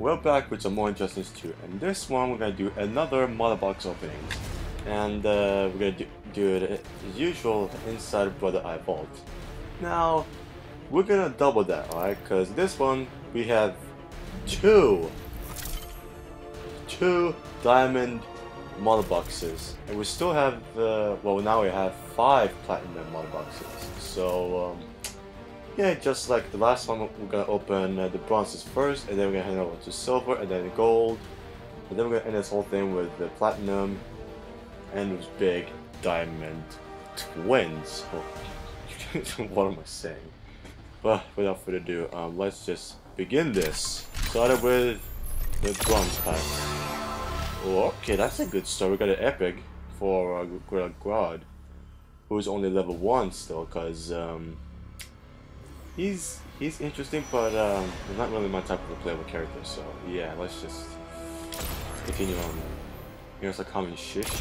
we're back with some more Injustice 2, and this one we're gonna do another mother box opening. And uh, we're gonna do, do it as usual inside Brother Eye Vault. Now, we're gonna double that, alright? Because this one, we have two, two diamond mother boxes. And we still have, uh, well now we have five platinum mother boxes. So, um, yeah, just like the last one, we're gonna open uh, the bronzes first, and then we're gonna head over to silver, and then the gold, and then we're gonna end this whole thing with the platinum, and those big diamond twins. What am I saying? But without further ado, um, let's just begin this. Started with the bronze pack. Oh, okay, that's a good start. We got an epic for uh, Grodd, who's only level one still, cause um, he's he's interesting, but um, he's not really my type of a playable character. So yeah, let's just continue on. Here's a common shish.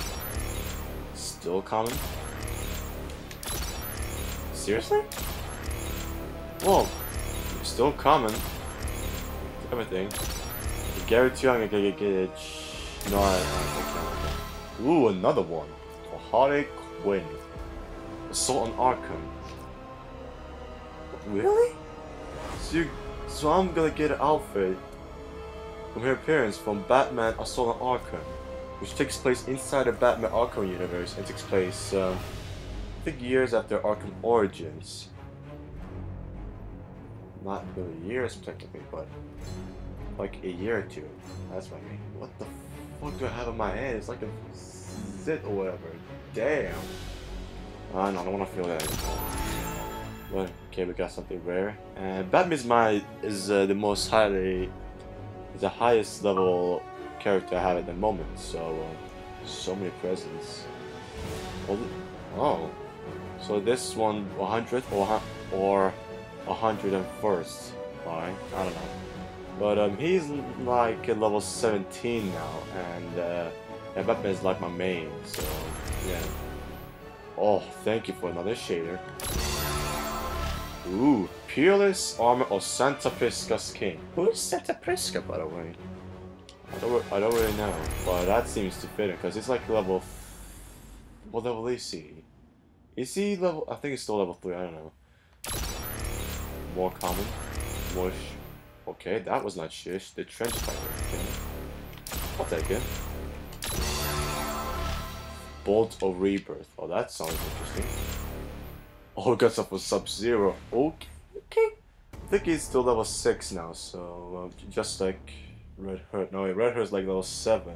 Still common. Seriously? Whoa, still common. Everything. I guarantee I'm gonna get, get it. No, I, I can't. Ooh, another one. Harley Quinn. Assault on Arkham. Really? So, you, so I'm gonna get an outfit from her appearance from Batman Assault on Arkham, which takes place inside the Batman Arkham universe and takes place, um, I think years after Arkham Origins. Not really years technically, but like a year or two. That's what I mean. What the fuck do I have in my head? It's like a zit or whatever. Damn. I don't, I don't want to feel that anymore. But okay, we got something rare. Batman my is uh, the most highly, the highest level character I have at the moment. So, uh, so many presents. Oh, so this one 100 or or 101st. Fine, I don't know. But um, he's like level 17 now, and uh, yeah, Batman is like my main. So yeah. Oh, thank you for another shader. Ooh, Peerless Armor of Santa Prisca's King. Who is Santa Prisca, by the way? I don't, I don't really know, but that seems to fit him, because it's like level... What level is he? Is he level... I think it's still level 3, I don't know. More common. Mush. Okay, that was not shish. The trench fighter. Okay. I'll take it. Bolt of Rebirth. Oh, that sounds interesting. Oh, got stuff with Sub-Zero. Okay. okay. I think he's still level 6 now, so uh, just like Red Hood. No, wait, Red Hood's like level 7.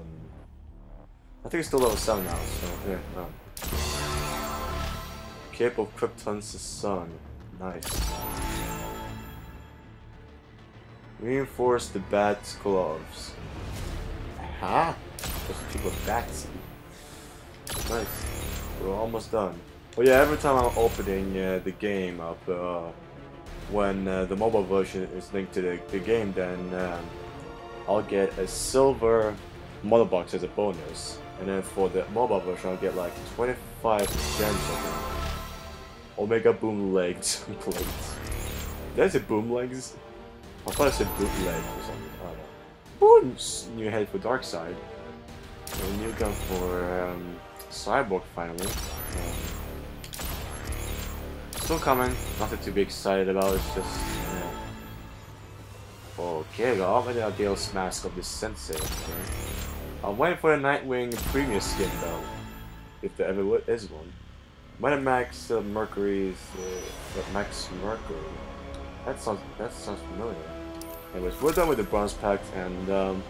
I think he's still level 7 now, so yeah, no. Cape of Krypton's Sun. Nice. Reinforce the bat's gloves. Aha! A people bats. Nice. We're almost done. But yeah, every time I'm opening uh, the game up, uh, when uh, the mobile version is linked to the, the game, then um, I'll get a silver mother box as a bonus. And then for the mobile version, I'll get like 25 gems. Omega Boom Legs plates. Did a Boom Legs? I thought I said Bootleg or something. I don't know. Ooh, new head for Darkseid. A new gun for um, Cyborg finally. Um, Still coming. Nothing to be excited about. It's just. Yeah. Okay, got all the Deus mask of the Sensei. Okay. I'm waiting for the Nightwing premium skin though, if there ever is one. Might Max uh, Mercury's uh, Max Mercury. That sounds that sounds familiar. Anyways, we're done with the bronze pack, and um,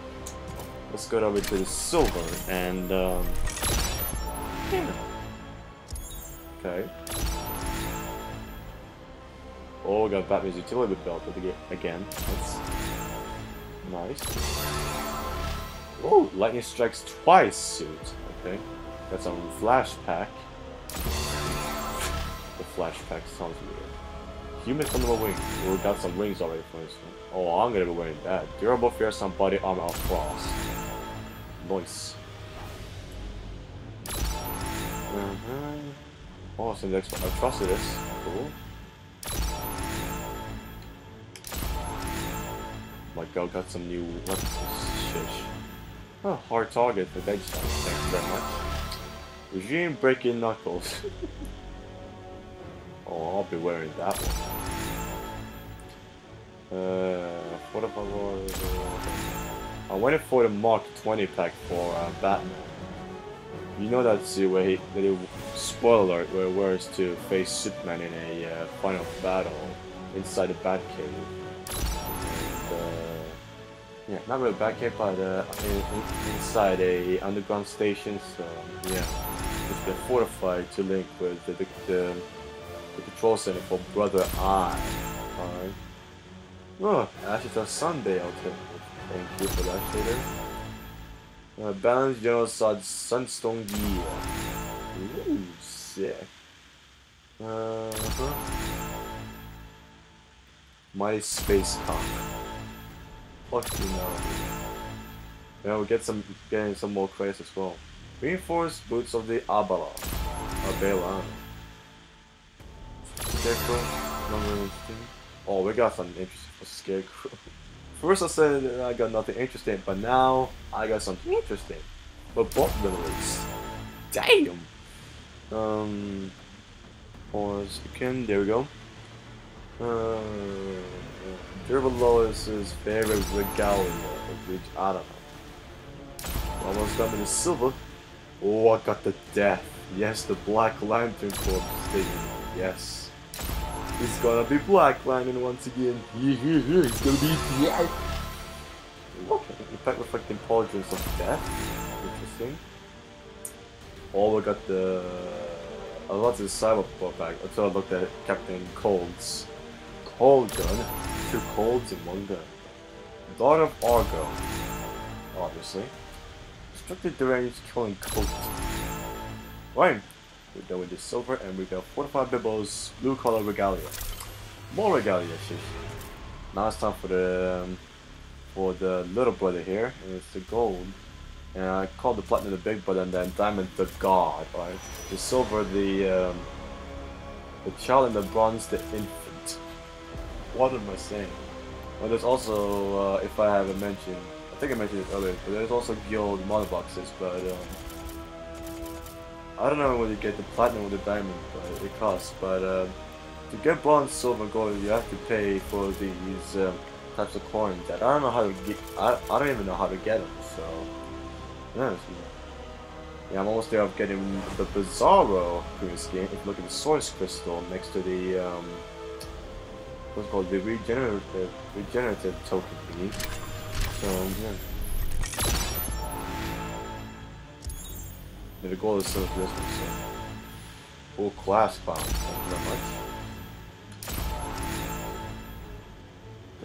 let's go over to the silver and um. Okay. Oh, got Batman's utility belt again. That's nice. Oh, lightning strikes twice suit. Okay, that's on flash pack. the flash pack sounds weird. Human Thunderbolt wings. We got some wings already for this one. Oh, I'm gonna be wearing that. Durable fearsome body armor of frost. Nice. Uh -huh. Oh, so next one. i Atrocitus. Cool. My god, got some new weapons. Shish. Oh, hard target for Veg Thank you very much. Regime breaking knuckles. oh, I'll be wearing that one. Uh, what if I was? I went for the Mark 20 pack for uh, Batman. You know that's the way he, spoiler alert, where wears to face Superman in a uh, final battle inside the Batcave. And, uh, yeah, not really Batcave, but uh, in, in, inside a underground station. So yeah, it's been fortified to link with the, the, the, the control center for Brother Eye. Alright. Oh, Ashes of Sunday alternative. Thank you for that shader. Uh, Balance Genocide Sunstone Gear. Ooh, sick. Uh huh. My Space Cock. Fuck you know. Yeah, we get some getting some more crates as well. Reinforced boots of the Abala. Abela. Scarecrow. Oh, we got some interesting for Scarecrow. First I said I got nothing interesting, but now I got something interesting. But both release. Damn! Um, pause again, there we go. Uh, Durable Lois's favorite regalia, which I don't know. Almost got me the silver. Oh, I got the death. Yes, the Black Lantern Corps. Yes. It's gonna be Black Lightning once again. it's gonna be death. Okay, effect reflecting pauldrons of death. Interesting. Oh, we got the. I love the cyberpunk back until I looked at Captain Cold's cold gun. Two colds in one gun. Daughter of Argo. Obviously. Destructive deranged killing coat. Right. We're done with silver and we got 45 bibbles, blue color regalia. More regalia, shish. Now it's time for the um, for the little brother here, and it's the gold. And I called the platinum the big brother and then diamond the god, right? The silver the um, the child and the bronze the infant. What am I saying? Well, there's also, uh, if I haven't mentioned, I think I mentioned it earlier, but there's also guild mono boxes, but um, I don't know whether you get the platinum or the diamond, but it costs. But uh, to get bronze, silver, gold, you have to pay for these um, types of coins that I don't know how to get. I, I don't even know how to get them. So yeah, yeah I'm almost there of getting the Bizarro. If you look at the Source Crystal next to the um, what's called the regenerative regenerative token thingy. So yeah. The goal is so this one, so. Full class bomb.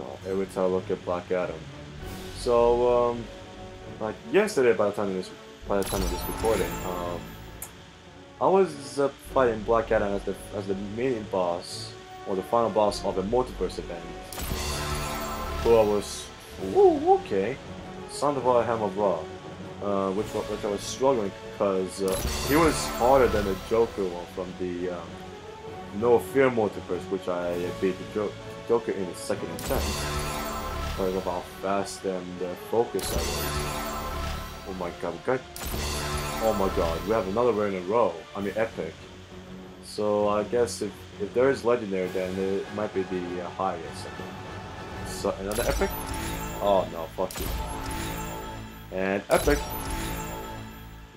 Oh, every time I look at Black Adam. So, um, like yesterday by the time of this, by the time of this recording, um, I was uh, fighting Black Adam as the, as the main boss, or the final boss of the Multiverse event. Who I was, ooh, okay, Son of Hammer Raw uh, which, which I was struggling because uh, he was harder than the Joker one from the um, No Fear multiverse, which I beat the jo Joker in the second attempt. Because of how fast and uh, focused I was. Oh my god, we got... Oh my god, we have another rare in a row. I mean, epic. So I guess if, if there is legendary, then it might be the uh, highest. So another epic? Oh no, fuck you. And epic.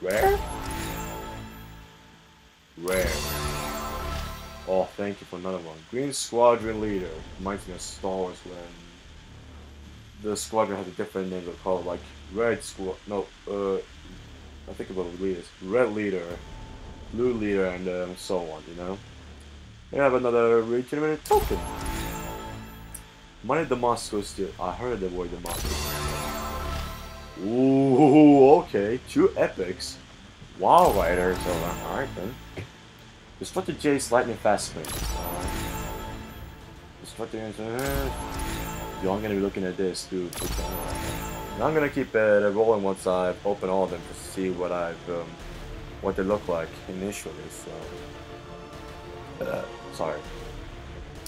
Rare? Rare. Oh, thank you for another one. Green Squadron Leader. Reminds me of Star Wars when the squadron has a different name they call like Red Squad. No, uh, I think about the leaders. Red Leader, Blue Leader, and um, so on, you know? We have another regenerated token. Money Damascus, I heard the word Damascus. Ooh, okay. Two epics. Wow, Rider. So, alright then. Destructive Jace Lightning Fast Spin. Alright. Destructive... Uh, yo, I'm gonna be looking at this, dude. I'm gonna keep it rolling once I open all of them to see what I've, um, what they look like initially, so... Uh, sorry.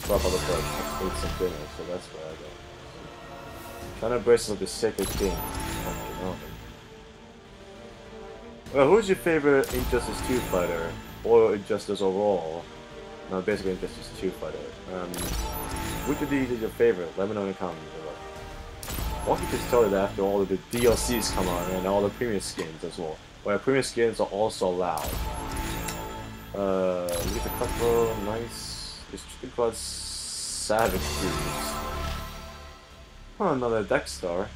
I look like I some dinner, so that's why I go. China braces of the Sacred King. Well, who's your favorite Injustice 2 fighter? Or Injustice overall? No, basically Injustice 2 fighter. Um, which of these is your favorite? Let me know in the comments below. I can just tell you that after all of the DLCs come out and all the premium skins as well. Where premium skins are also allowed. Uh, we get a couple nice restricted class savage dudes. Oh, another deck star.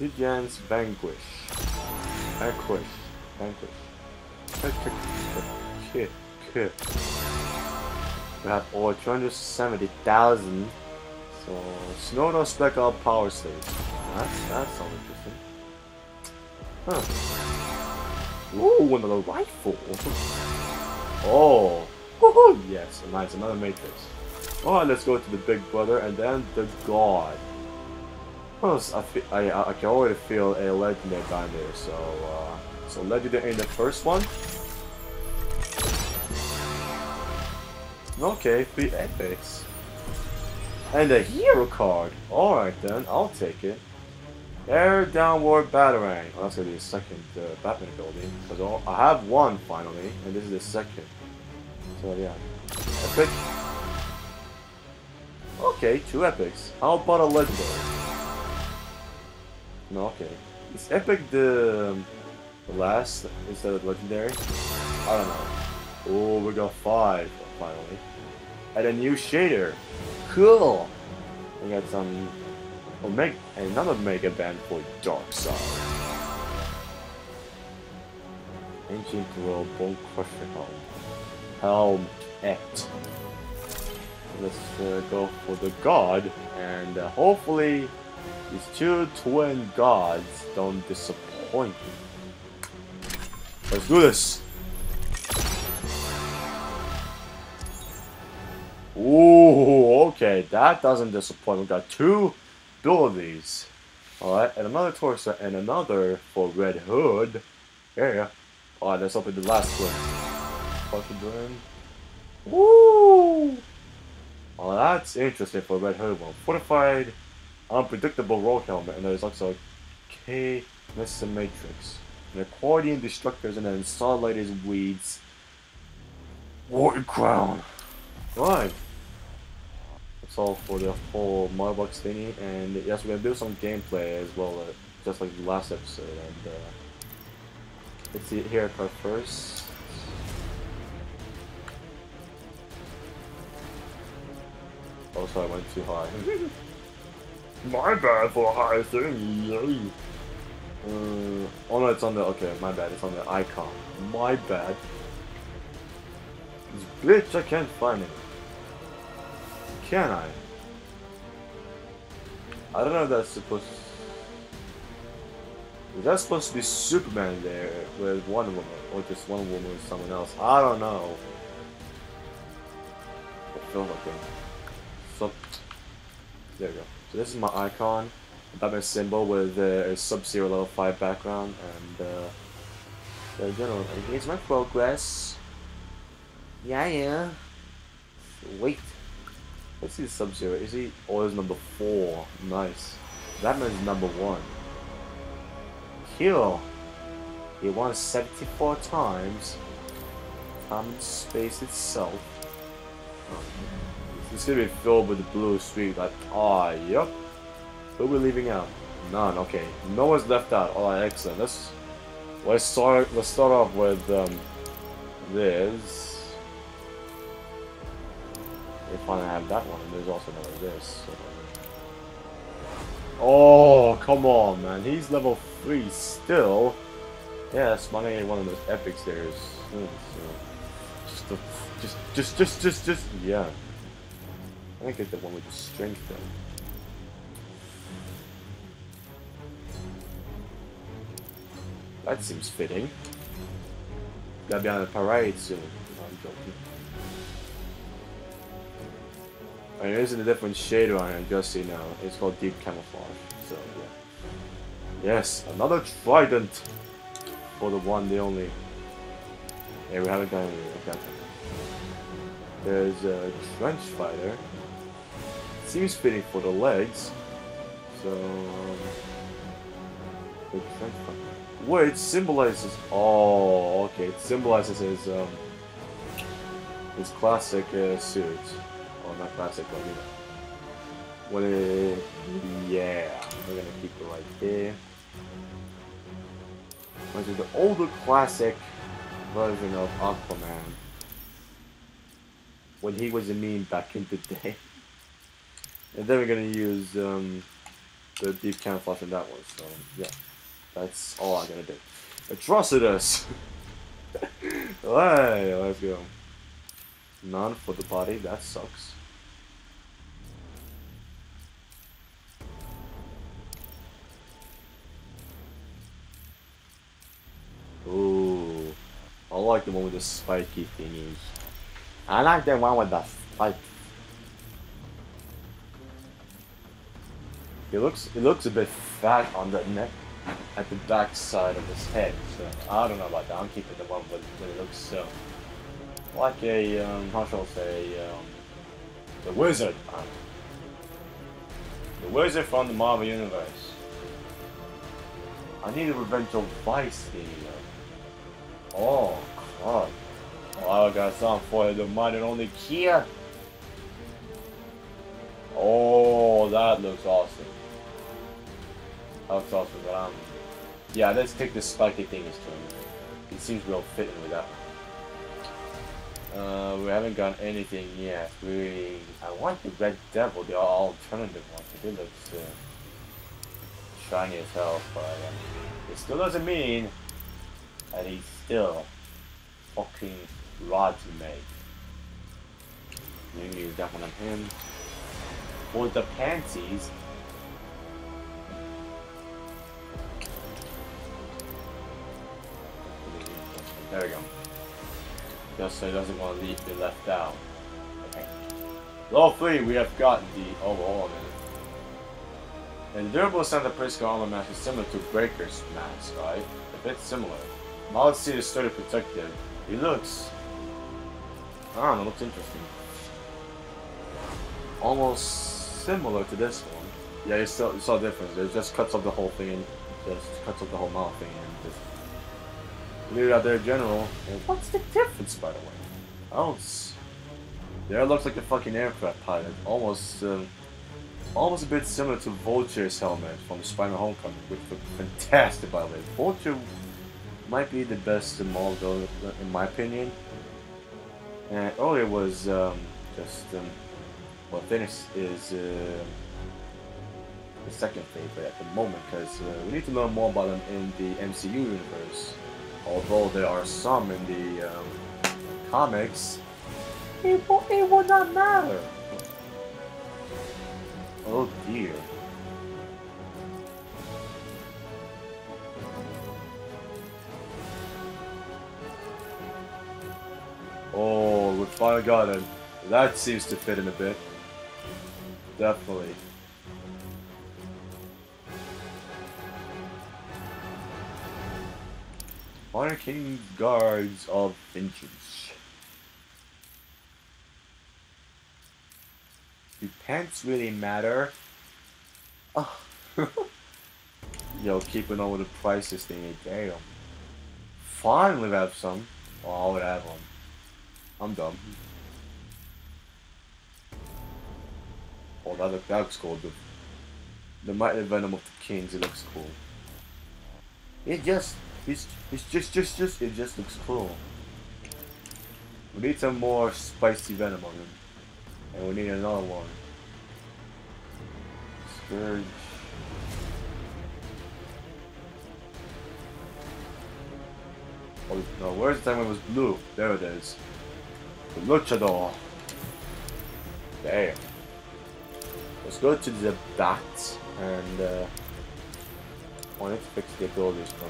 Dijan's Vanquish. Vanquish. Vanquish. Kid. We have over 270,000. So, Snowdon Spec Out Power Stage. That's, that's sounds interesting. Huh. Ooh, another rifle. Oh. yes, nice, another Matrix. Alright, let's go to the Big Brother and then the God. Well, I, I, I can already feel a legendary down there, so, uh, so legendary in the first one. Okay, three epics. And a hero card. Alright then, I'll take it. Air Downward Batarang. Oh, that's gonna be the second uh, Batman building. Because I have one finally, and this is the second. So yeah. Epic. Okay, two epics. How about a legendary? No, okay. Is epic the, um, the last instead of legendary? I don't know. Oh, we got five finally. And a new shader. Cool. We got some Omega, another Mega Band for Darkseid. Ancient World Bone Crusher Helm. Helm Act. Let's uh, go for the God, and uh, hopefully these two twin gods don't disappoint me. Let's do this! Ooh, okay, that doesn't disappoint. We got two abilities. Alright, and another torso and another for Red Hood. Go. Alright, let's open the last one. Fucking Woo! Well, that's interesting for Red Hood one. Fortified, unpredictable rogue helmet, and there's also K Mesa Matrix. And accordion destructors and then Starlight's weeds. War Crown. Right. That's all for the whole Box thingy, and yes, we're gonna do some gameplay as well, uh, just like the last episode. And uh, let's see here card first. Oh, sorry, I went too high. my bad for high thing. Uh, oh no, it's on the okay. My bad. It's on the icon. My bad. This bitch, I can't find it. Can I? I don't know if that's supposed to... Is that supposed to be Superman there with one Woman? Or just one Woman with someone else? I don't know. It feels like it. So, there we go. So this is my icon. Batman symbol with uh, a Sub-Zero level 5 background. And, uh... So, you here's my progress. Yeah, yeah. Wait. Let's see Sub-Zero. Is he... always number 4. Nice. Batman's number 1. Kill. He won 74 times. Time and space itself. It's gonna be filled with blue streak. Like, ah, oh, yep. Who we leaving out? None. Okay. No one's left out. Alright, excellent. Let's let's start let's start off with um this. If I have that one, there's also another this. So. Oh, come on, man. He's level 3 still. Yeah, that's money one of those epics there is. Just, the, just, just, just, just, just, yeah. I think it's the one with the strength though. That seems fitting. Gotta be on a parade soon. No, I'm joking. I mean, there's a different shade on it, just so you know. It's called Deep Camouflage. So, yeah. Yes, another Trident for the one, the only. Yeah, we haven't got any. Okay. There's a Trench Fighter. Seems fitting for the legs. So, um. Wait, it symbolizes. Oh, okay. It symbolizes his um his classic uh, suit. Oh, not classic, but you know. What it, yeah, we're gonna keep it right there. Which is the older classic version of Aquaman. When he was a meme back in the day. And then we're gonna use um, the deep camouflage on that one, so yeah. That's all I'm gonna do. Atrocitus! Alright, let's go. None for the body, that sucks. Ooh. I like the one with the spiky thingies. I like the one with the spike. It looks it looks a bit fat on the neck at the back side of his head, so I don't know about that. I'm keeping the one with, it looks so like a um, how shall I say um, the wizard. Um, the wizard from the Marvel Universe. I need a Revenge of Vice video. Oh, God. Oh, I got something for. The might and only Kia. Oh, that looks awesome. Looks awesome, but um, yeah, let's take the spiky thing to him. It seems real fitting with that uh, we haven't got anything yet. We I want the Red Devil, the alternative one. It looks uh, shiny as hell, but um, it still doesn't mean that he's still fucking rod. You use that one on him. For the panties. There we go just so he doesn't want to leave, be left out. Okay. Level 3, we have got the overall it. And durable Santa Prisca armor mask is similar to Breaker's mask, right? A bit similar. Let's see the sturdy protective. He looks... I don't know, looks interesting. Almost similar to this one. Yeah, you saw, you saw a difference. It just cuts off the whole thing and just cuts off the whole mouth thing and just leave it out there general. And what's the difference, by the way? Oh, it's... There looks like a fucking aircraft pilot. Almost, um, almost a bit similar to Vulture's helmet from Spider-Man Homecoming, which looked fantastic, by the way. Vulture might be the best model, in my opinion. And earlier was um, just, um, well, Phoenix is uh, the second favorite at the moment, because uh, we need to learn more about them in the MCU universe although there are some in the um, comics, it will, it not matter. Oh dear. Oh, finally got him. That seems to fit in a bit. Definitely. Honor King Guards of Vengeance. Do pants really matter? Oh. Yo, keeping on with the prices thing, damn. Finally have some. Oh, I would have one. I'm dumb. Oh, that, look, that looks cool. The, the Mighty Venom of the Kings, it looks cool. It just He's, he's just, just, just, it just looks cool. We need some more spicy venom on him. And we need another one. Scourge. Oh, no, where's the time when it was blue? There it is. The Luchador. Damn. Let's go to the bat and uh, I need to fix the abilities from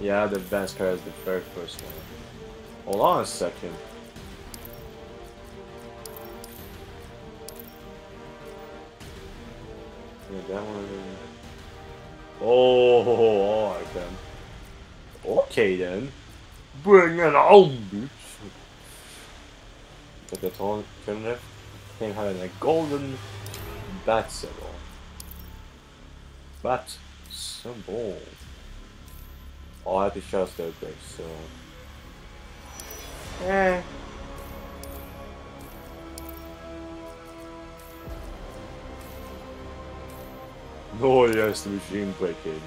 yeah, the advanced card is the very first one. Hold on a second. Yeah, that one. Oh, alright then. Okay then. Bring it on, bitch. But that's all alternative. Can't have a golden bat symbol. Bat symbol. Oh, I have to show still great, so. Eh. Oh yes, the machine breaking.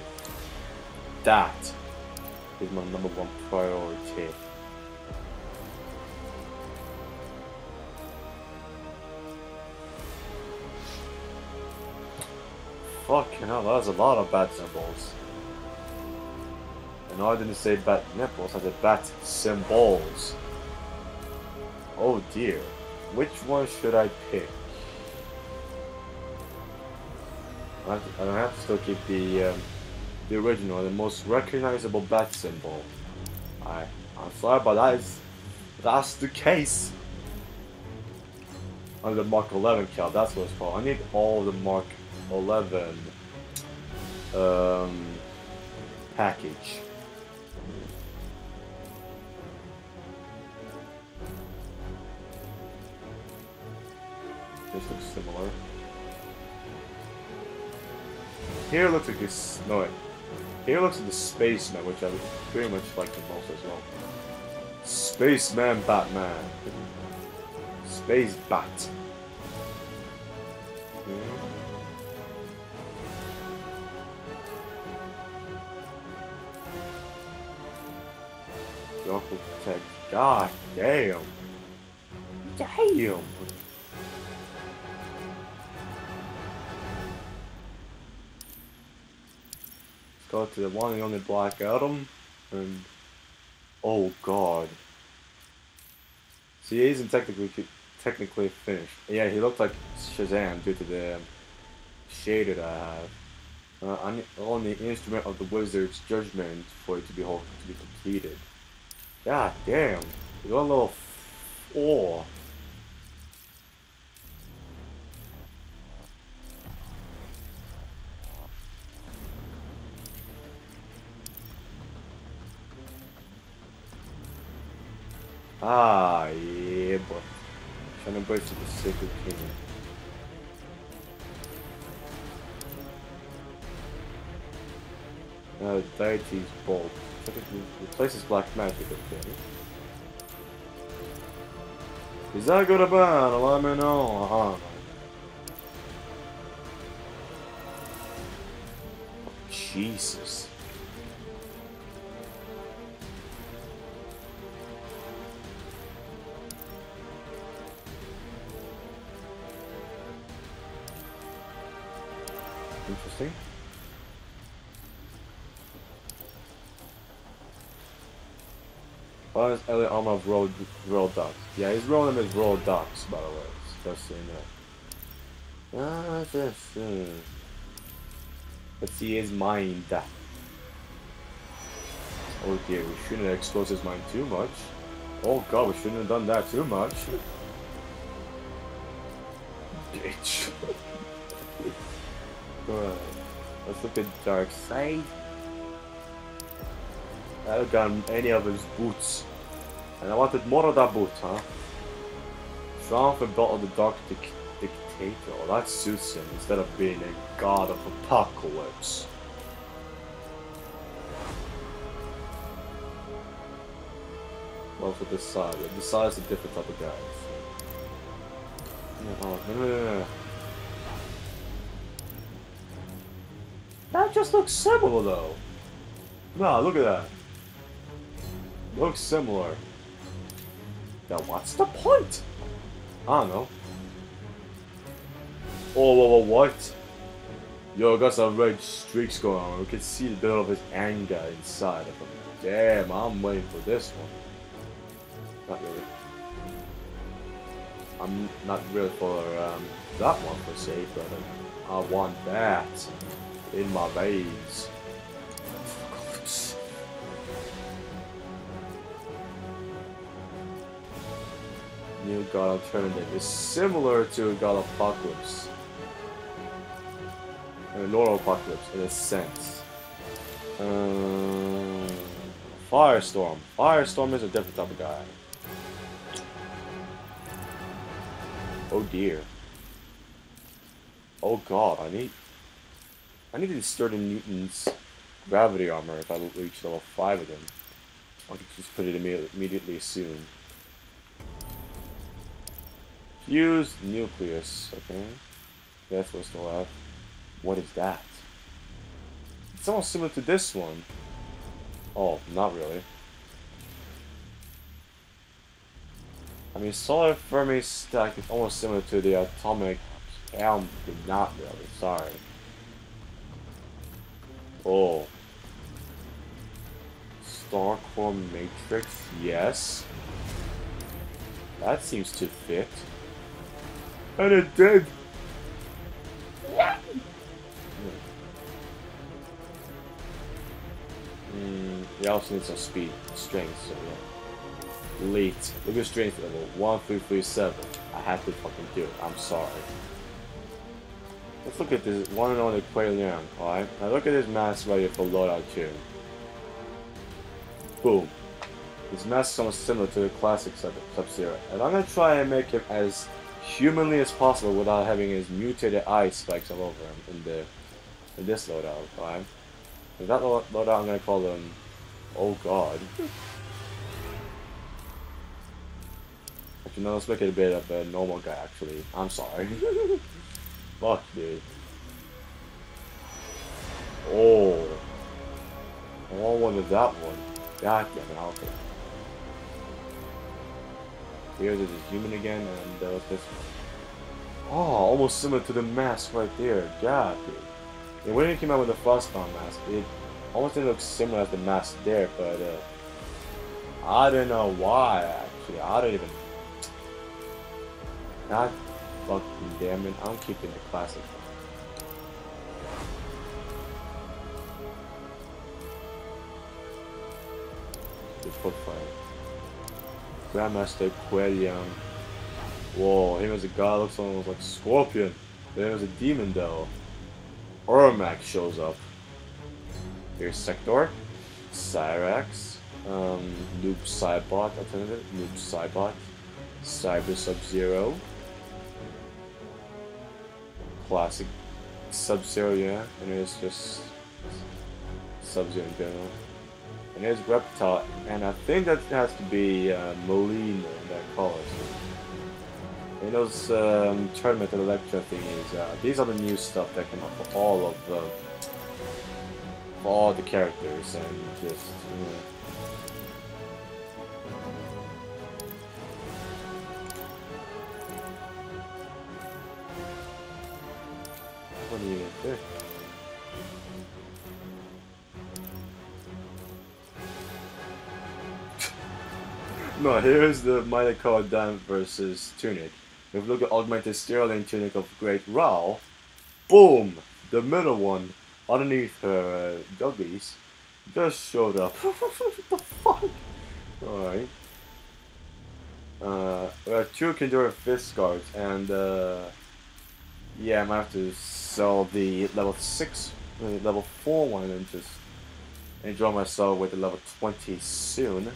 That is my number one priority. Fucking hell, that's a lot of bad symbols. No, I didn't say bat nipples, I said bat symbols. Oh dear. Which one should I pick? I, have to, still keep the um, the original, the most recognizable bat symbol. I, I'm sorry, but that is that's the case. On the Mark 11 count, that's what it's called. I need all the Mark 11 um, package. This looks similar. Here looks like this. No, wait. Here looks like the Spaceman, which I very much like the most as well. Spaceman Batman. Space Bat. Uncle Tech. God damn. Damn. Go to the one and only Black Adam, and oh god. See, he isn't technically technically finished. Yeah, he looked like Shazam due to the shade that I have. Uh, I'm on the instrument of the wizard's judgment for it to be whole, to be completed. God damn, you got a little four. Ah, yeah, boy. Trying to break to the Sacred Kingdom. Uh, Deity's Bolt. Replaces Black Magic, okay. Is that good or bad? Let me know. Uh -huh. Jesus. Interesting. Why is Elliot Armov roll, roll ducks? Yeah, he's rolling his roll ducks, by the way. Just so you know. Ah, this. Let's see his mind. Oh dear, we shouldn't have exposed his mind too much. Oh god, we shouldn't have done that too much. Bitch. Good. Let's look at Darkseid. I haven't gotten any of his boots. And I wanted more of that boot, huh? Triumph and Battle of the Dark Dic Dictator. Well, that suits him instead of being a god of apocalypse. Well, for this side. This side is a different type of guy. No. That just looks similar, though. Wow, look at that. Looks similar. Now, what's the point? I don't know. Oh, whoa, whoa, what? Yo, got some red streaks going on. We can see the bit of his anger inside of him. Damn, I'm waiting for this one. Not really. I'm not really for um, that one per se, but I want that in my veins. New God Alternative is similar to God Apocalypse. Uh, Normal Apocalypse in a sense. Um, Firestorm. Firestorm is a different type of guy. Oh dear. Oh god, I need... I need these 30 newtons gravity armor if I reach level 5 again. I could just put it immediately, soon. Fuse nucleus, okay. That's what's still have. What is that? It's almost similar to this one. Oh, not really. I mean, solar Fermi stack is almost similar to the atomic elm, but not really, sorry. Oh. Star Core Matrix, yes. That seems to fit. And it did! Mm, you also need some speed, strength, so yeah. Late. Look at strength level 1337. I have to fucking do it. I'm sorry. Let's look at this one and only Kuai Liang, alright? Now look at this mask ready for loadout too. Boom. His mask is similar to the classic Sub-Zero. And I'm gonna try and make him as humanly as possible without having his mutated eye spikes all over him in the in this loadout, alright? In that loadout I'm gonna call him Oh God. Actually no, let's make it a bit of a normal guy actually. I'm sorry. Fuck dude. Oh. I want one of that one. God damn it, okay. Here's a human again, and uh, this one. Oh, almost similar to the mask right there. God, dude. And when it came out with the Frostbound mask, it almost didn't look similar as the mask there, but uh, I don't know why, actually. I don't even... God fucking damn it, I'm keeping the classic The foot fight. Grandmaster Kuai Liang. Whoa, him as a god looks almost like Scorpion. Then as a demon though. Ermac shows up. Here's Sector, Cyrax, um, Noob Saibot alternative, Noob Saibot, Cyber Sub-Zero, Classic Sub-Zero, yeah, and it's just Sub-Zero in general. And there's Reptile, and I think that has to be uh, Mileena in that color. In those um, tournament and Electra thingies, uh, these are the new stuff that came up for all of the, for all the characters, and just, you know, You think? No, here's the Minor Card Dan versus Tunic. If we look at Augmented Sterling Tunic of Great Rao, boom! The middle one, underneath her uh, doggies, just showed up. what the fuck? Alright. Uh, we have two Kandora Fist Guards, and uh, yeah, I might have to sell the level 6, uh, level 4 one and just enjoy myself with the level 20 soon.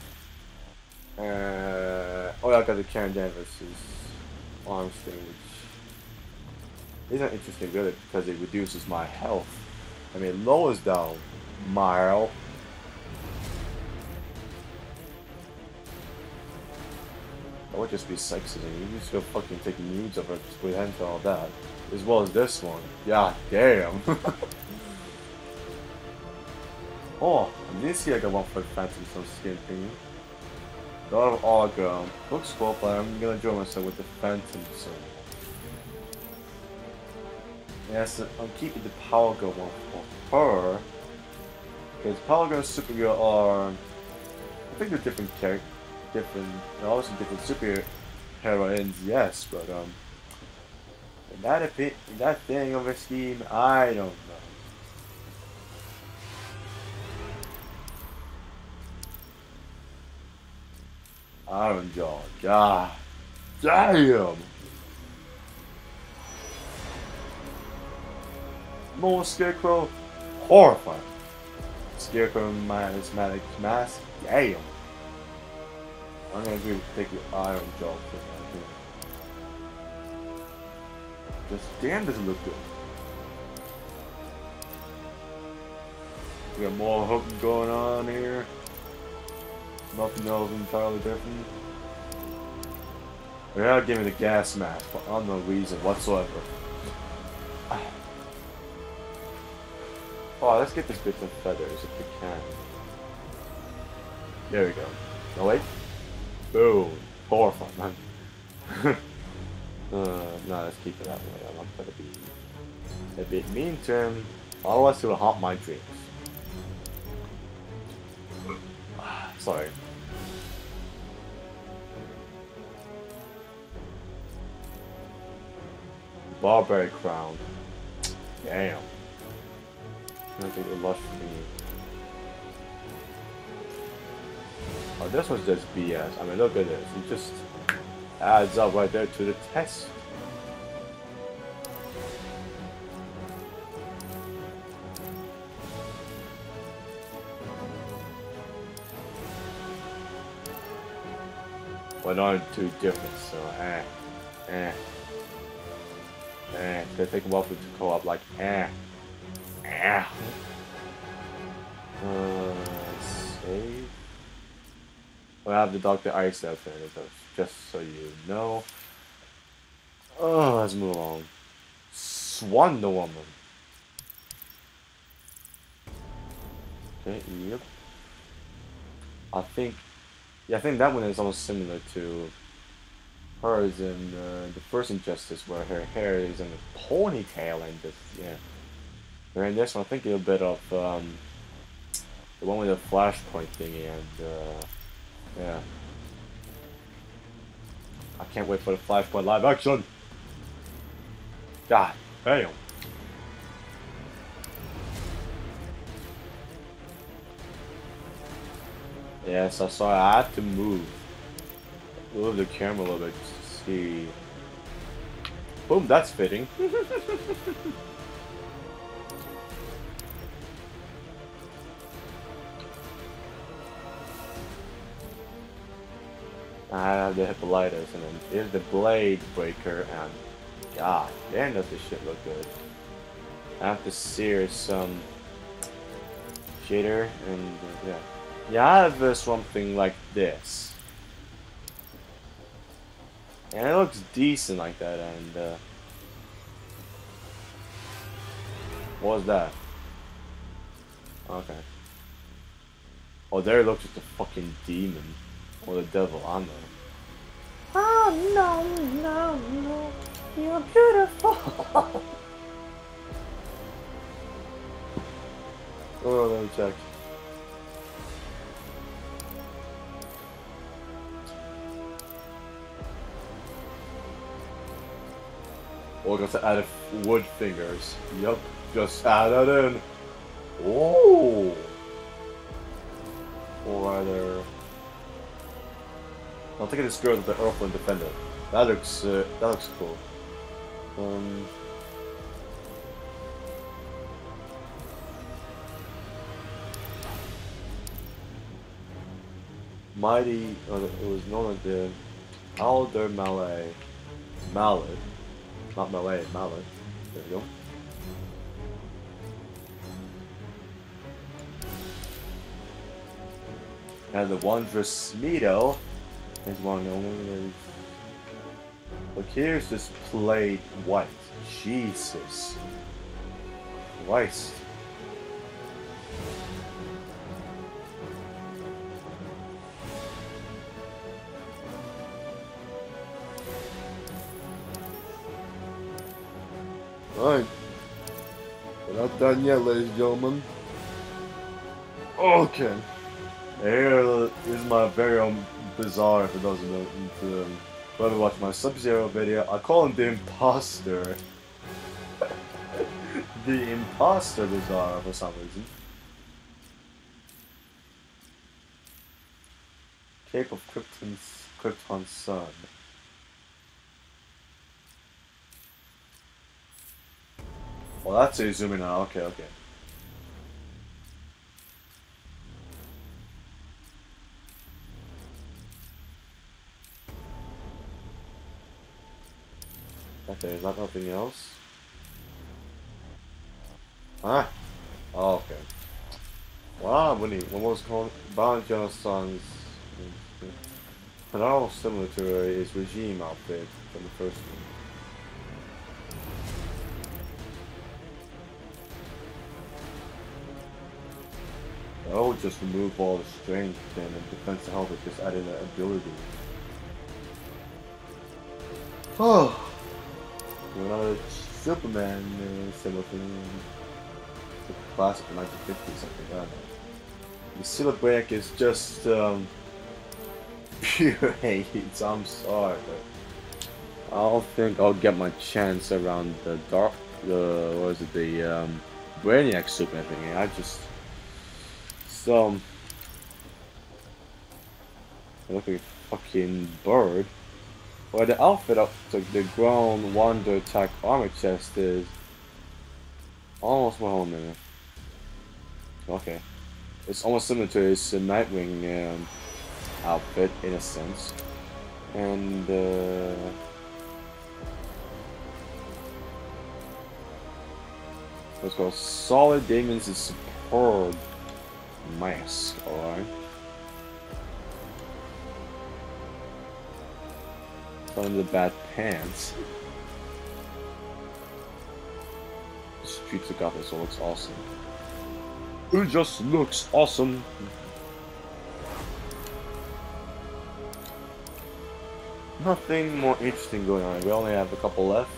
Uh, oh, yeah, I got the Karen Danvers' arms thing, which isn't interesting really because it reduces my health. I mean, it lowers down mile. That would just be sexy. You just go fucking take nudes of her with hands and all that. As well as this one. Yeah, damn. oh, I got one for Phantom some skin thingy. God of Augur. Looks cool, but I'm gonna join myself with the Phantom soon. Yes, I'm keeping the Power Girl one for her. Because Power Girl and Supergirl are... I think they're different characters. Different... They're also different super heroines, yes, but um... That, that thing of a scheme, I don't know. Iron Jaw. God. Damn. More Scarecrow. Horrifying. Scarecrow minus Magic Mask. Damn. I'm gonna agree with Iron Jaw for that. This damn doesn't look good. We got more hooking going on here. Nothing else entirely different. They're not giving the gas mask for no reason whatsoever. Oh, let's get this bit of feathers if we can. There we go. No wait. Boom. Horrifying. uh, no, let's keep it that way. I'm not gonna be a bit mean to him. Otherwise, he will haunt my dreams. Sorry. Barbary crown. Damn. I think it lost me. Oh, this was just BS. I mean, look at this. It just adds up right there to the test. But not too different, so eh, eh, eh. They take a while for it to go up like eh. Yeah. Uh, save. We have the Dr. Ice alternative, just so you know. Oh, let's move on. Wonder Woman. Okay, yep. I think, yeah, I think that one is almost similar to hers in uh, the first Injustice, where her hair is in a ponytail and just, yeah. And this one, I think a bit of um, the one with the flashpoint thingy, and uh, yeah. I can't wait for the flashpoint live action. God damn. Yes, I saw I had to move. Move the camera a little bit to see. Boom, that's fitting. I have the Hippolytus, and then here's the Blade Breaker, and god damn does this shit look good. I have to sear some shader, and uh, yeah. Yeah, I have uh, something like this. And it looks decent like that, and uh, what was that? Okay. Oh, there it looks like a fucking demon. Or the devil, I know. Oh, no, no, no. You're beautiful. oh, let me check. Oh, I got to add wood fingers. Yup, just add that in. Oh! Or either. I'll take this girl with the Earthland Defender. That looks uh, that looks cool. Um, Mighty, uh, it was known as the Alder Malay, Mallet, not Malay, Mallet. There we go. And the Wondrous Smeedo is one only. Look, here's this plate white. Jesus. Christ. Alright. We're not done yet, ladies and gentlemen. Okay. Here is my very own Bizarro for those who don't um, whoever watched my Sub-Zero video. I call him the imposter. the imposter Bizarro for some reason. Cape of Krypton's Krypton's Sun. Well, that's a zooming out. Okay, okay. Okay, is that nothing else? Ah! Oh, okay. Wow, many almost called Banjo songs. But all similar to his regime outfit from the first one. Oh, just remove all the strength and the defensive health with just adding an ability. Oh, another Superman uh, similar thing. The classic 1950 something like that. The Break is just um, pure hate. I'm sorry, but I don't think I'll get my chance around the dark. The what was it? The um, Brainiac Superman thing. I just some look like a fucking bird. Well, the outfit of the, the ground wonder attack armor chest is almost my home minute. Okay. It's almost similar to his uh, Nightwing um, outfit in a sense. And uh, let's go. Solid Damon's is superb mask, alright. Find the bad pants. Streets of Gotham, so looks awesome. It just looks awesome. Nothing more interesting going on. We only have a couple left.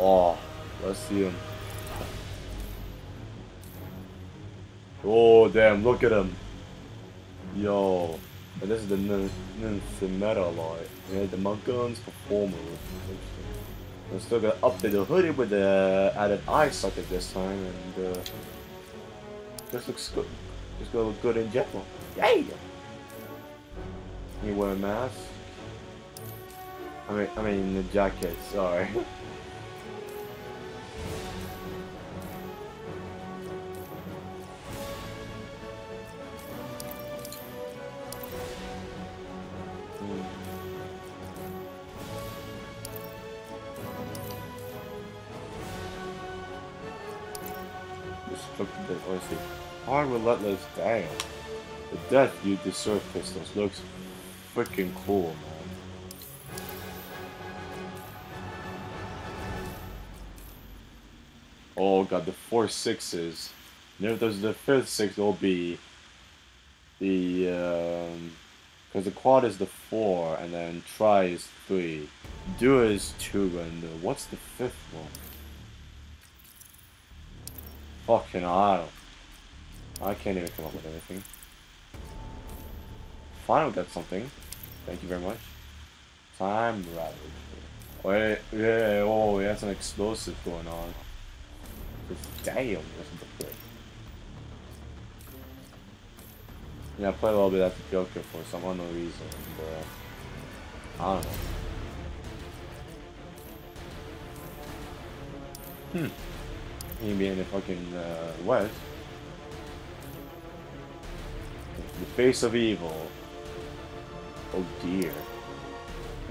Oh, let's see them. Oh, damn, look at him. Yo. And this is the Nymphometa Light. Yeah, the Magun's performer. I'm still gonna update the hoodie with the added eye socket this time, and uh, this looks good. Just gonna look good in general. Yay! You wear a mask? I mean, I mean the jacket. Sorry. relentless damn. The death you deserve pistols looks freaking cool, man. Oh god, the four sixes. And if there's the fifth six, it'll be the um, because the quad is the four, and then try is three, do is two, and uh, what's the fifth one? Fucking hell. I can't even come up with anything. Finally got something. Thank you very much. Time Ravage. Wait, yeah, oh, we has some explosive going on. Damn, the play. Yeah, I played a little bit after Joker for some unknown reason, but I don't know. Hmm. He be in the fucking uh, west. The face of evil. Oh dear.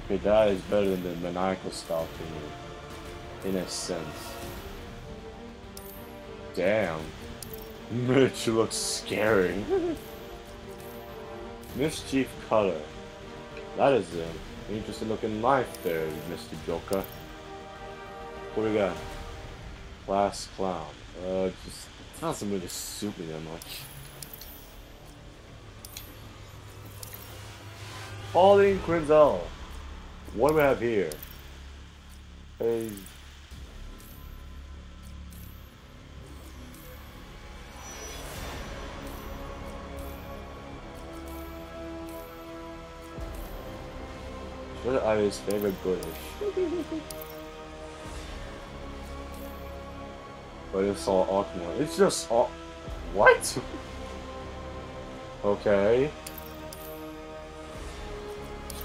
Okay, that is better than the maniacal stuff in, in a sense. Damn. Mitch looks scary. Mischief color. That is an interesting looking knife there, Mr. Joker. What do we got? Class clown. Uh, just doesn't really suit me that much. Harleen Quinzel. What do we have here? Hey. What are his favorite British? But it's all awkward. It's just all... What? okay.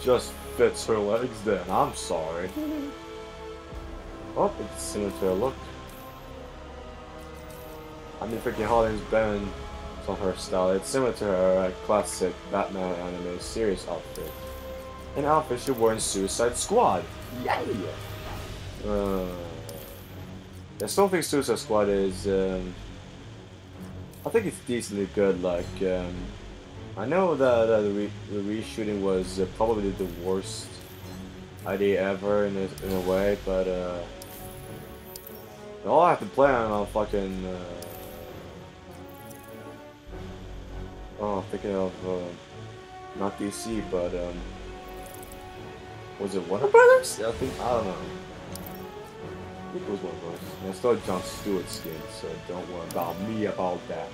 Just fits her legs then. I'm sorry. oh, it's similar to her look. I mean, freaking Holland's been on her style. It's similar to her uh, classic Batman anime series outfit. An outfit she wore in Suicide Squad. Yay! Uh, I still think Suicide Squad is um, I think it's decently good. Like, um, I know that uh, the, re the reshooting was uh, probably the worst idea ever in a, in a way, but uh, all I have to play on a fucking. Uh, oh, thinking of uh, not DC, but um, was it Warner Brothers? I think I don't know. I think it was one Brothers. And I still John Stewart's skin, so don't worry about me about that.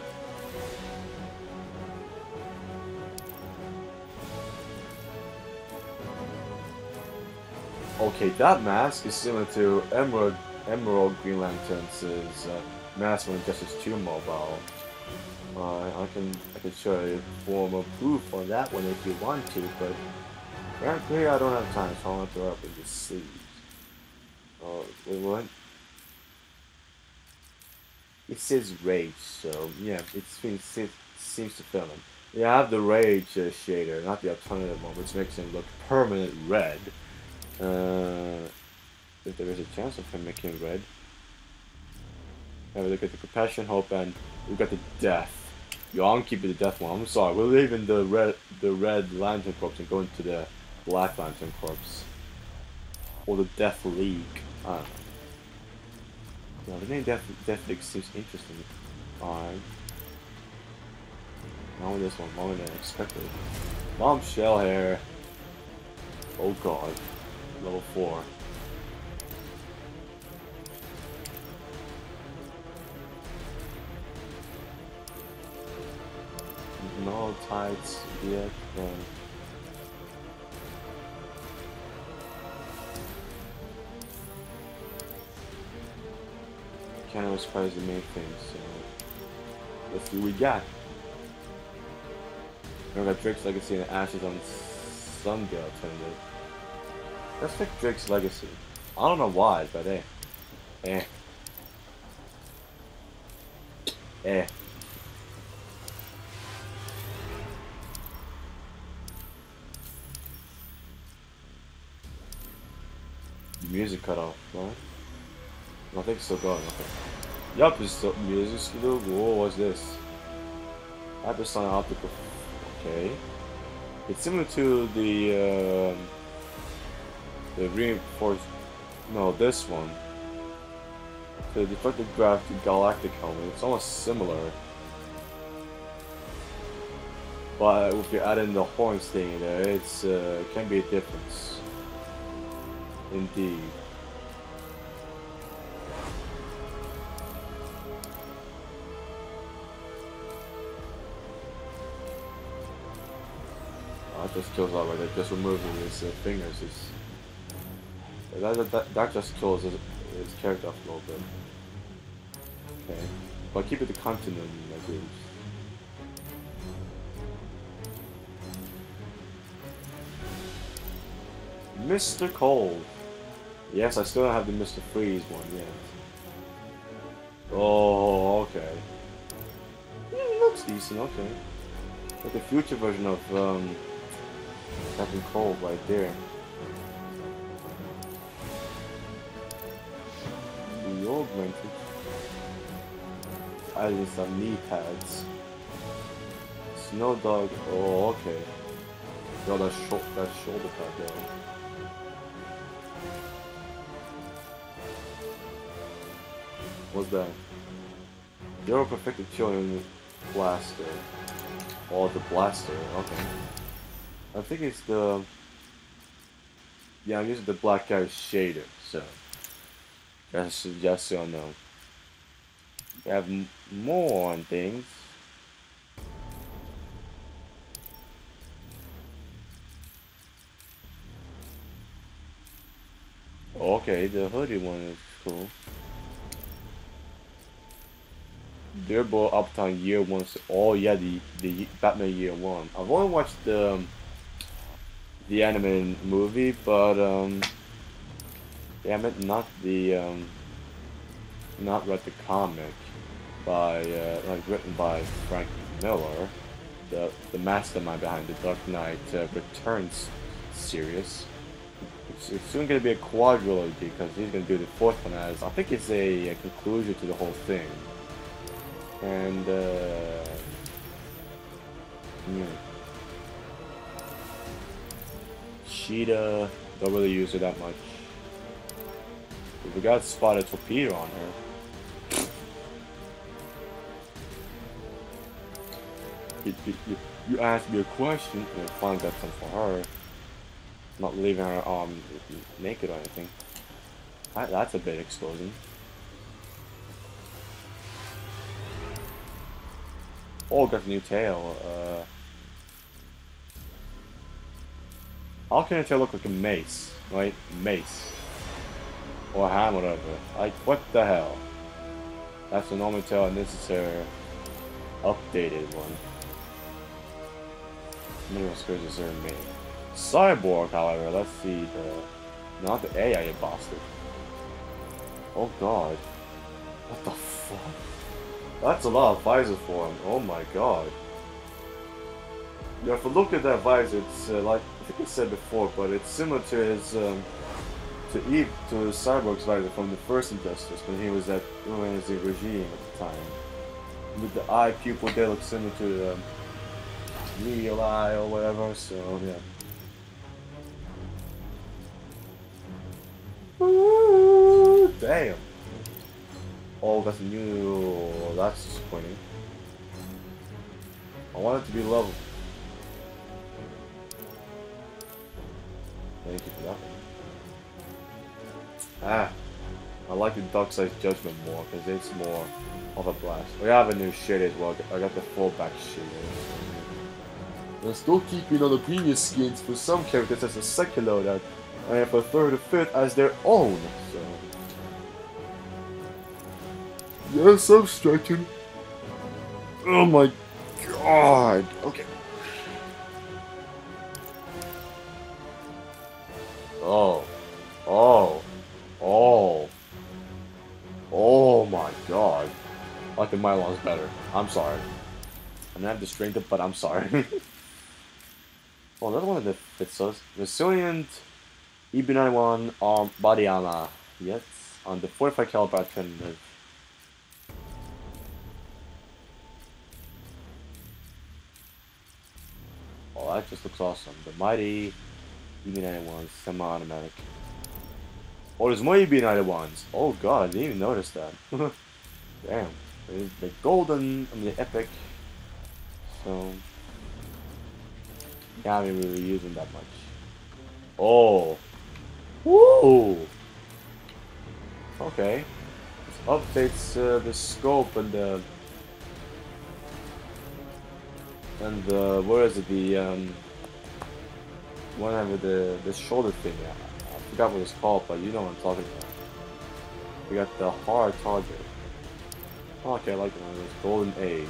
Okay, that mask is similar to Emerald Emerald Green Lantern's uh, mask when Justice 2 mobile. Uh, I can I can show you form of proof on that one if you want to, but frankly I don't have time, so I want to throw up in the sleeves. Oh, wait, what? It says rage, so yeah, it seems, it seems to fill him. Yeah, I have the rage uh, shader, not the alternative one, which makes him look permanent red. Uh, if there is a chance of him making red. Have a look at the compassion, hope, and we've got the death. Yo, I'm keeping the death one. I'm sorry, we're leaving the red, the red lantern corpse and going to the black lantern corpse, or the death league. The name death, death league seems interesting. Alright. Not this one, longer than expected. Bombshell here. Oh god. Level 4. no tides yet then Canada was probably the main thing, so let's see what we got. We got Drake's Legacy and Ashes on Sunday alternative. Let's pick Drake's Legacy. I don't know why, but eh. Eh. Eh. music cut off, right? I think it's still going, okay. Yup, it's still, music's still, whoa, what's this? Hypersonic optical, okay. It's similar to the, uh, the reinforced, no, this one. The deflected gravity galactic helmet, it's almost similar. But if you add in the horns thing there, it's, uh, can be a difference. Indeed. Oh, just kills already. Just removing his uh, fingers is that, that that just kills his, his character off a little bit. Okay, but keep it the continent like it. Mr. Cold. Yes, I still have the Mr. Freeze one yet. Oh, okay. Yeah, looks decent, okay. Like the future version of um, Captain Cold right there. Augmented. Adding some knee pads. Snow Dog, oh okay. Got that, sh that shoulder pad there. What's that? Zero perfected killing blaster. Oh, the blaster. Okay. I think it's the. Yeah, I'm using the black guy's shader, so. Just, just so I know. We have more on things. Okay, the hoodie one is cool. they're both Uptown Year One. Oh yeah, the the Batman Year One. I've only watched the um, the anime movie, but um, yeah, I meant not the um, not read the comic by uh, like written by Frank Miller, the the mastermind behind the Dark Knight uh, Returns series. It's, it's soon going to be a quadrilogy because he's going to do the fourth one as I think it's a, a conclusion to the whole thing. And, uh... Hmm. Cheetah, don't really use her that much. We got spotted torpedo on her. You, you, you, you asked me a question, and fine, got some for her. Not leaving her arm naked or anything. That, that's a bit exposing. Oh, got a new tail. Uh, how can a tail look like a mace? Right? Mace. Or ham, whatever. Like, what the hell? That's a normal tail, and this is her updated one. Many screws is there made? Cyborg, however, let's see the... Not the AI, you bastard. Oh god. What the fuck? That's a lot of visor for him. Oh my god. Yeah, if you look at that visor, it's uh, like, I think I said before, but it's similar to his, um, to Eve, to the Cyborg's visor from the first Injustice, when he was at when the regime at the time. With the eye pupil, they look similar to the medial eye or whatever, so yeah. Damn. Oh, that's new. That's disappointing. I want it to be level. Thank you for that. Ah. I like the Darkseid Judgment more, because it's more of a blast. We have a new shit as well. I got the fullback shit. They're still keeping on the previous skins for some characters as a second loadout, and for third or fifth as their own. So. Yes, I'm stretching. Oh my god. Okay. Oh. Oh. I my one's better. I'm sorry. I am not have the strength, but I'm sorry. oh, another one that fits us. Resilient EB91 arm body armor. Yes, on the 45 caliber alternative. Oh, that just looks awesome. The mighty EB91 semi-automatic. Oh, there's more EB91s. Oh god, I didn't even notice that. Damn. The golden, mean the epic. So, can't be really using that much. Oh. Woo! Okay. This updates uh, the scope and the and the where is it the um one with the the shoulder thing. I, I forgot what it's called, but you know what I'm talking about. We got the hard target. Okay, I like the one. This Golden Age.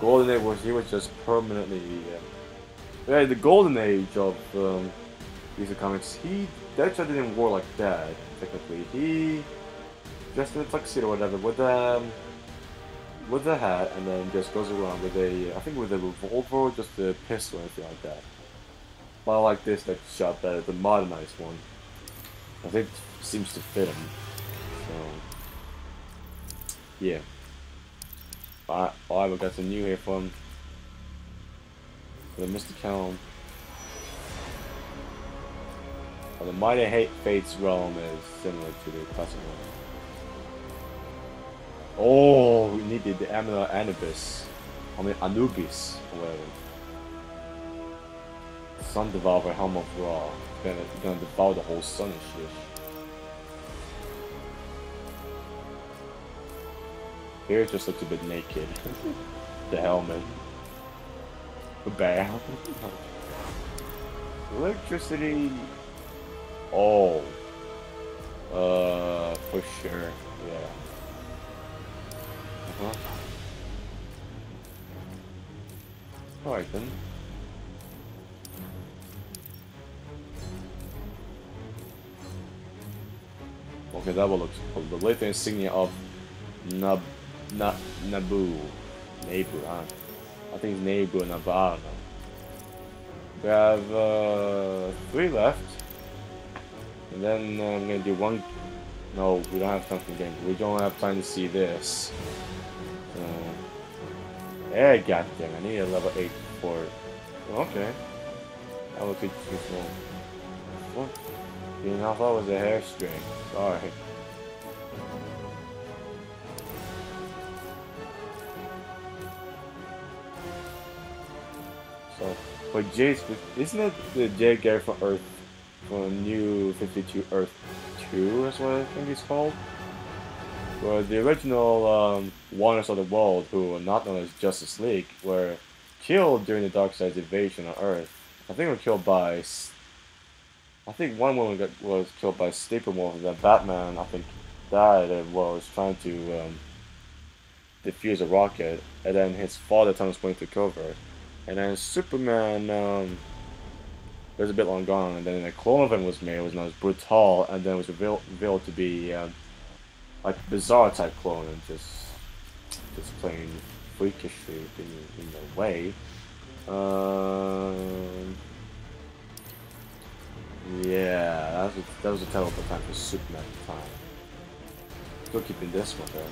Golden Age was he was just permanently. Uh, yeah, the Golden Age of um, these comics. He Deadshot didn't war like that technically. He just in a tuxedo or whatever with um with the hat and then just goes around with a I think with a revolver just a pistol or anything like that. But I like this that shot better, the modernized one. I think it seems to fit him. So yeah. Alright, alright we got some new here from the Mr. Calm. Well, the Mighty Hate Fates realm is similar to the classic one. Oh, we needed the Amina Anubis. I mean Anubis, whatever. Sun Devour Helm of Ra. Gonna, gonna devour the whole sun and shit. Here it just looks a bit naked. the helmet. Bam. Electricity Oh. Uh, for sure. Yeah. Uh huh. Alright then. Okay, that will look cool. The latest insignia of Nab, Nab, Nabu. Nabu, huh? I think it's Nabu, I. We have uh, three left. And then uh, I'm gonna do one. No, we don't have for game. We don't have time to see this. Uh, Yeah, goddamn, I need a level 8 for it. Okay. That would be too small. What? You know, I thought it was a hair string. Sorry. So, but Jace, isn't it the Jade guy from Earth, from New 52 Earth 2 That's what I think he's called? Where the original um, Wonders of the World, who are not known as Justice League, were killed during the Darkseid's invasion on Earth. I think they were killed by... I think one woman got, was killed by Steppenwolf, and then Batman, I think, died and was trying to um, defuse a rocket, and then his father Thomas Wayne took over. And then Superman um, was a bit long gone, and then a clone of him was made, it was known as Brutaal, and then it was revealed, revealed to be um, like Bizarro type clone and just just plain freakishly in, in a way. Um, yeah, that was, a, that was a terrible time for Superman time. Still keeping this one there.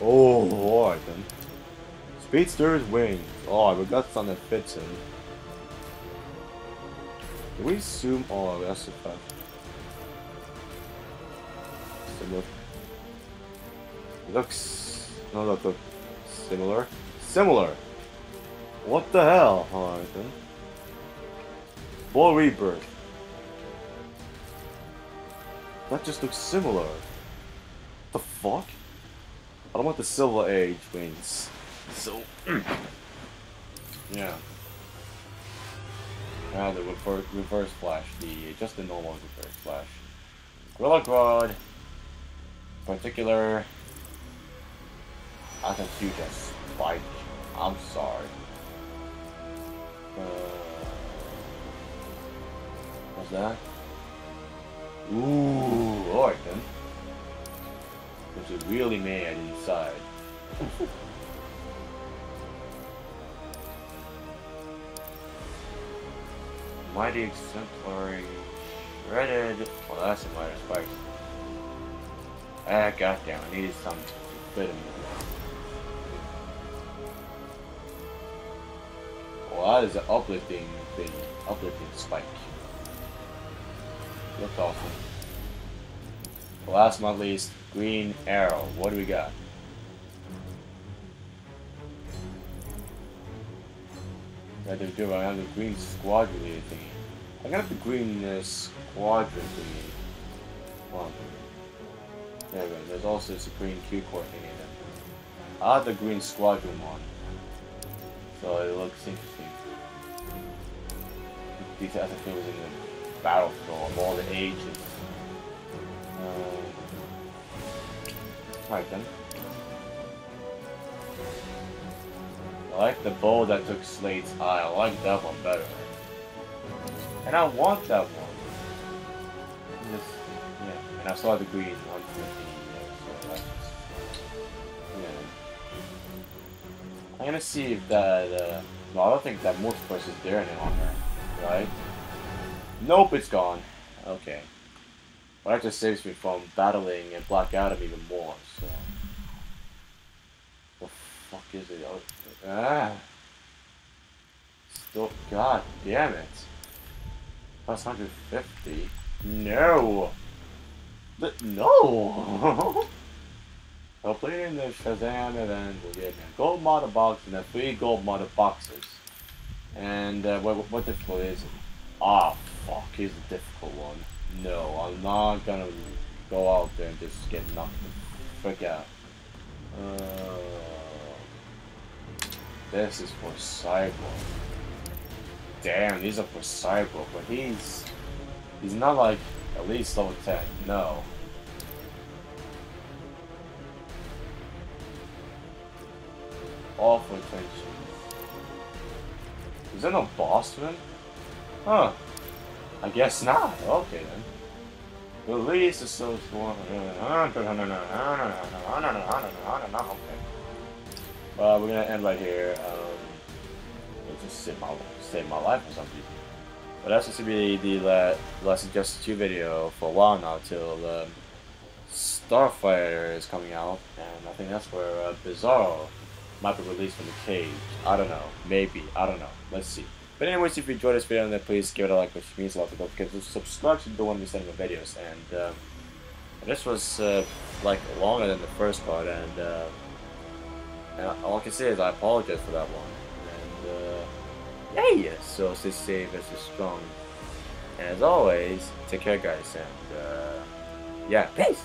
Oh, alright then. Speedster's wings. Oh, I got something that fits in. Can we zoom? Oh, that's a fact. Similar. Looks. No, that look similar. Similar. What the hell? Oh, Alright then. Full rebirth. That just looks similar. The fuck? I don't want the Silver Age wings. So, yeah. Now the reverse, reverse flash, the just the normal reverse flash. Gorilla Grodd, particular. I can shoot a spike. I'm sorry. Uh, what's that? Ooh, alright then. Which is really mad inside. Mighty Exemplary Shredded. Well, that's a minor spike. Ah, goddamn, I needed fit him. Well, that is an uplifting thing. Uplifting spike. Looks awesome. Last but not least, Green Arrow. What do we got? I did good. I have the green squadron thingy. I got the green uh, squadron thingy. Hold on. There we go. There's also this green Q core thingy there. I have the green squadron one. So it looks interesting. These it was in the battlefield of all the ages. Um, Alright then. Like the bow that took Slade's eye. I like that one better. And I want that one. Just, yeah. And I saw the green 150. Yeah, so that's yeah. I'm gonna see if that. Uh, no, I don't think that multiverse is there any longer. Right? Nope, it's gone. Okay. But that just saves me from battling and Black Adam even more. So. The is it? Oh, Ah. Still, god damn it. Plus 150? No! But no! In the Shazam event, we'll get a gold Mother Box and a three gold Mother Boxes. And uh, what, what difficult is it? Ah, fuck, here's a difficult one. No, I'm not gonna go out there and just get knocked the frick out. Uh, this is for Cyborg. Damn, these are for Cyborg, but he's... He's not like at least level 10. No. All for attention. Is there no boss to him? Huh. I guess not. Okay then. Release the source one. Okay. Uh, we're gonna end right here. Um, just save my save my life for some reason. But that's going to be the last, last Justice 2 video for a while now till um, Starfighter is coming out, and I think that's where uh, Bizarro might be released from the cage. I don't know. Maybe. I don't know. Let's see. But anyways, if you enjoyed this video, then please give it a like, which means a lot. To subscribe you don't want to miss any of my videos. And um, this was uh, like longer than the first part, and, uh, and all I can say is I apologize for that one. And uh, yeah, yeah, so stay safe, stay strong. And as always, take care, guys, and uh, yeah, peace.